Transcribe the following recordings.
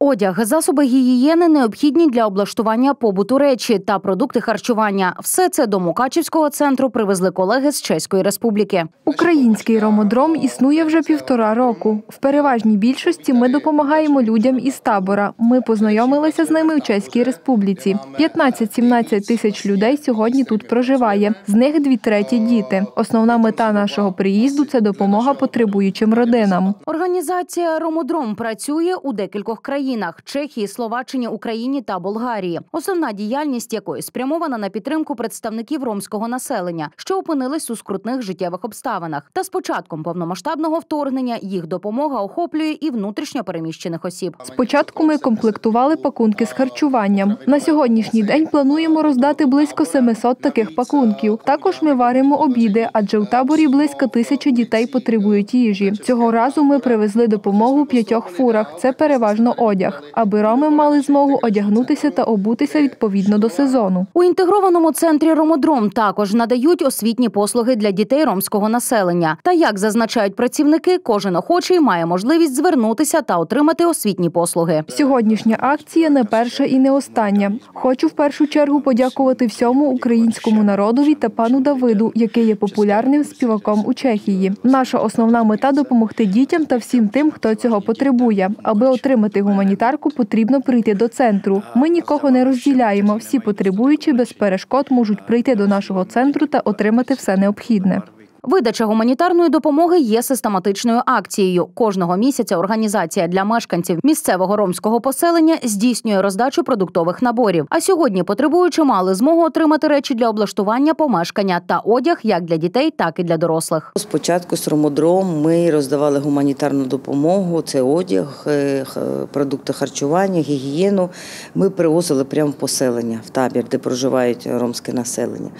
Одяг, засоби гігієни необхідні для облаштування побуту речі та продукти харчування. Все це до Мукачівського центру привезли колеги з Чеської Республіки. Український ромодром існує вже півтора року. В переважній більшості ми допомагаємо людям із табора. Ми познайомилися з ними в Чеській Республіці. 15-17 тисяч людей сьогодні тут проживає. З них дві треті діти. Основна мета нашого приїзду це допомога потребуючим родинам. Організація Ромодром працює у декількох країнах Чехії, Словаччині, Україні та Болгарії. Основна діяльність якої спрямована на підтримку представників ромського населення, що опинились у скрутних життєвих обставинах. Та з початком повномасштабного вторгнення їх допомога охоплює і внутрішньо переміщених осіб. Спочатку ми комплектували пакунки з харчуванням. На сьогоднішній день плануємо роздати близько 700 таких пакунків. Також ми варимо обіди, адже в таборі близько тисячі дітей потребують їжі. Цього разу ми привезли допомогу п'ятьох фурах. Це переважно одяг, аби роми мали змогу одягнутися та обутися відповідно до сезону. У інтегрованому центрі Ромодром також надають освітні послуги для дітей ромського населення. Та як зазначають працівники, кожен охочий має можливість звернутися та отримати освітні послуги. Сьогоднішня акція не перша і не остання. Хочу в першу чергу подякувати всьому українському народові та пану Давиду, який є популярним співаком у Чехії. Наша основна мета допомогти дітям та всім тим, хто цього потребує. Аби отримати гуманітарку, потрібно прийти до центру. Ми нікого не розділяємо. Всі потребуючі без перешкод можуть прийти до нашого центру та отримати все необхідне. Видача гуманітарної допомоги є систематичною акцією. Кожного місяця організація для мешканців місцевого ромського поселення здійснює роздачу продуктових наборів. А сьогодні потребуючі мали змогу отримати речі для облаштування помешкання та одяг як для дітей, так і для дорослих. Спочатку з Ромодром ми роздавали гуманітарну допомогу, це одяг, е, продукти харчування, гігієну. Ми привозили прямо в поселення, в табір, де проживають ромське населення.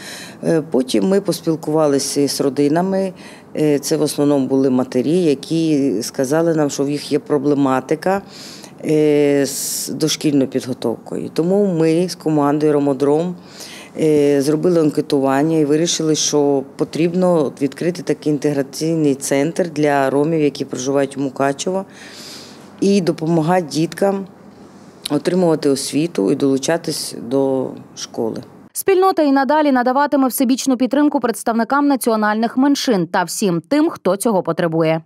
Е, Потім ми поспілкувалися з родинами. Е, Це в основному були матері, які сказали нам, що в їх є проблематика. е, З дошкільною підготовкою. Тому ми з командою Ромодром е, зробили анкетування і вирішили, що потрібно відкрити такий інтеграційний центр для ромів, які проживають у Мукачево, і допомагати діткам отримувати освіту і долучатись до школи. Спільнота і надалі надаватиме всебічну підтримку представникам національних меншин та всім тим, хто цього потребує.